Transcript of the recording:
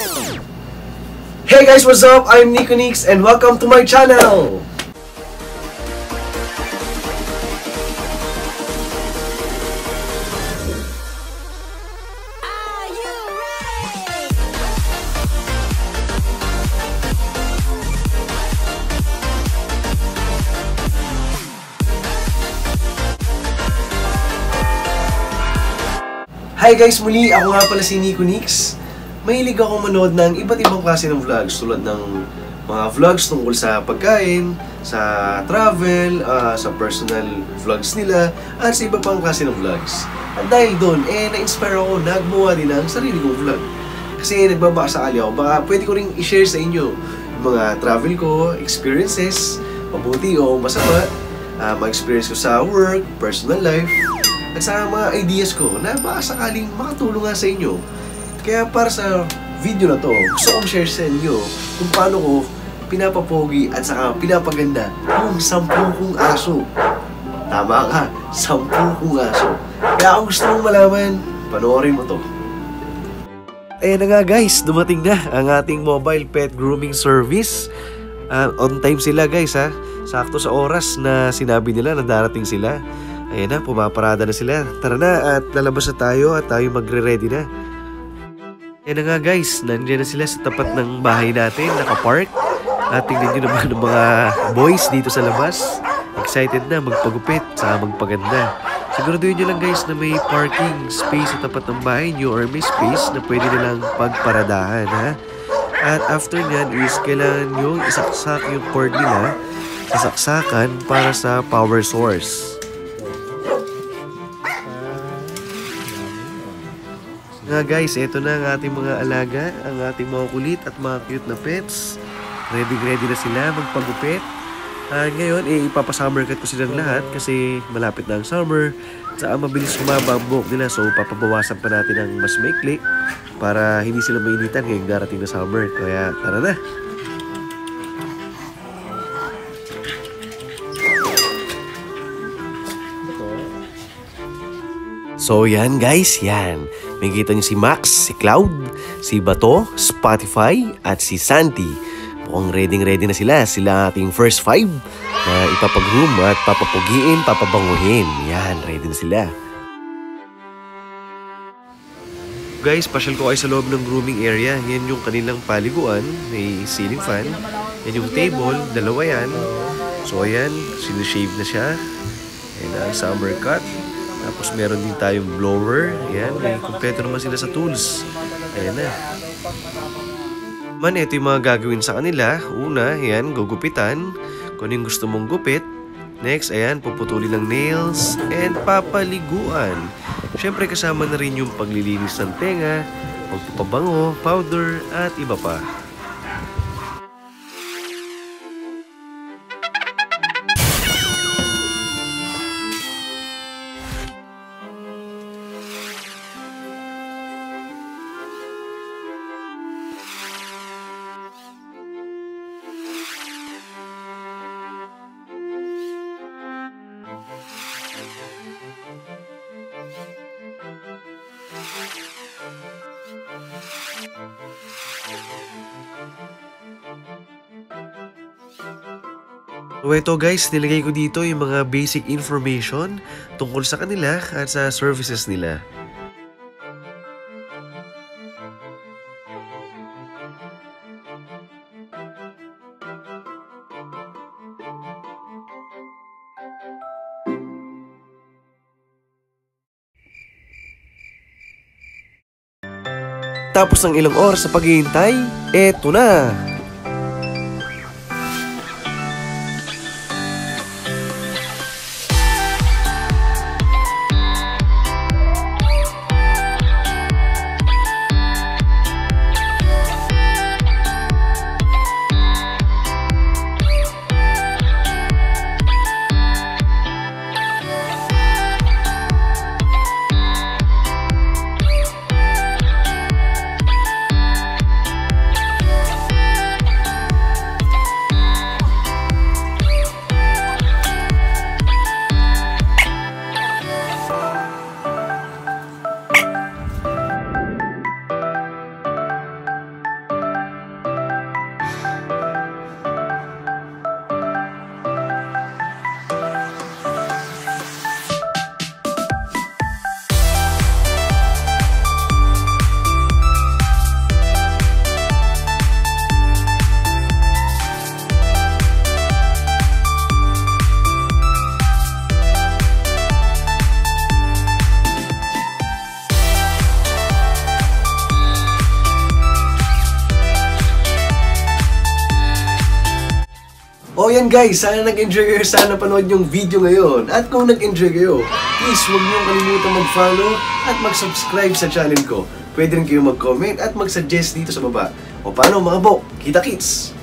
Hey guys, what's up? I'm Nico Nix and welcome to my channel! Hi guys, muli ako nga pala si Nico Nix. Mahilig ako manood ng iba't ibang klase ng vlogs tulad ng mga vlogs tungkol sa pagkain, sa travel, ah, sa personal vlogs nila, at sa iba pang klase ng vlogs. At dahil doon, eh, na-inspire ako na din ng sarili kong vlog. Kasi nagbabasa ali ako, baka pwede ko rin i-share sa inyo yung mga travel ko, experiences, mabuti o masama, ah, mga experience ko sa work, personal life, at sa mga ideas ko na baka sakaling makatulong nga sa inyo. Kaya para sa video na to, gusto kong share sa inyo kung paano ko pinapapogi at saka pinapaganda yung sampung kong aso. Tama ka, sampung kong aso. Kaya kung gusto mong malaman, panoorin mo to. Ayan na nga guys, dumating na ang ating mobile pet grooming service. Ah, on time sila guys ha. Sakto sa oras na sinabi nila na darating sila. Ayan na, pumaparada na sila. Tara na at lalabas na tayo at tayo magre-ready na. Ayan na nga guys, nandiyan na sila sa tapat ng bahay natin, nakapark. At tingnan nyo naman ng mga boys dito sa labas. Excited na magpagupit sa magpaganda. Siguraduhin nyo lang guys na may parking space sa tapat ng bahay nyo or may space na pwede nilang pagparadahan ha. At after nyan is kailangan nyo isaksak yung cord nila sa para sa power source. Nga guys, ito na ang ating mga alaga, ang ating mga kulit at mga cute na pets. Ready ready na sila magpagupit. Ah, ngayon, eh, ipapasummer cut ko silang lahat kasi malapit na ang summer. Sa mabilis humaba ang buhok nila so papabawasan pa natin ng mas maikli para hindi sila mainitan ngayong darating na summer. Kaya tara na! So yan guys, yan. May kita niyo si Max, si Cloud, si Bato, Spotify, at si Santi. Mukhang ready ready na sila. Sila ating first five na ipapag-room at papapugiin, papabanguhin. Yan, ready na sila. Guys, pasyal ko kayo sa loob ng grooming area. Yan yung kanilang paliguan. May ceiling fan. Yan yung table. Dalawa yan. So, ayan. Sinishave na siya. Ayan ang summer cut. Tapos meron din tayong blower. Ayan, may kumpleto naman sila sa tools. Ayan na. Man, ito yung mga gagawin sa kanila. Una, ayan, gugupitan. Kung ano gusto mong gupit. Next, ayan, puputulin ng nails. And papaliguan. Siyempre, kasama na rin yung paglilinis ng tenga, pagpapabango, powder, at iba pa. So ito guys, nilagay ko dito yung mga basic information tungkol sa kanila at sa services nila. Tapos ng ilang oras sa paghihintay, eto na! O yan guys, sana nag-enjoy kayo, sana panood yung video ngayon. At kung nag-enjoy kayo, please huwag niyong kalimutan mag-follow at mag-subscribe sa channel ko. Pwede rin kayo mag-comment at mag-suggest dito sa baba. O paano mga bok, kita kits!